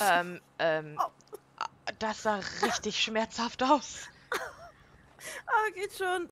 Ähm, ähm, Oh. Äh, das sah richtig schmerzhaft aus. Ah, geht schon.